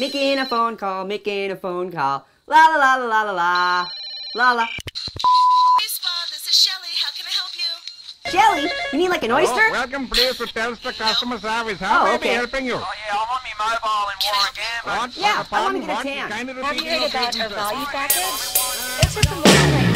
Making a phone call, making a phone call. La la la la la la la. La la. This is Shelly. How can I help you? Jelly? You mean like an oyster? Oh, welcome, please, to Telstra customer service. How Oh, may I okay. be helping you? Oh yeah, I want me mobile and Warwick Amber. Yeah, I wanna get a tan. Have you heard about our value package? It's just a little